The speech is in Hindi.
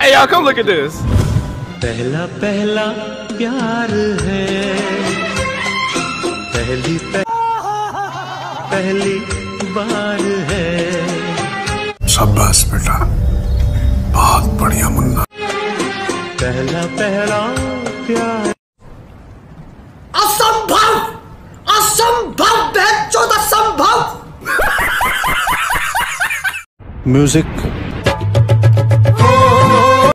Hey, y'all, come look at this. पहला पहला प्यार है। पहली पहली बार है। शाबाश बेटा। बहुत बढ़िया मुन्ना। पहला पहला प्यार असंभव! असंभव असंभव! म्यूज़िक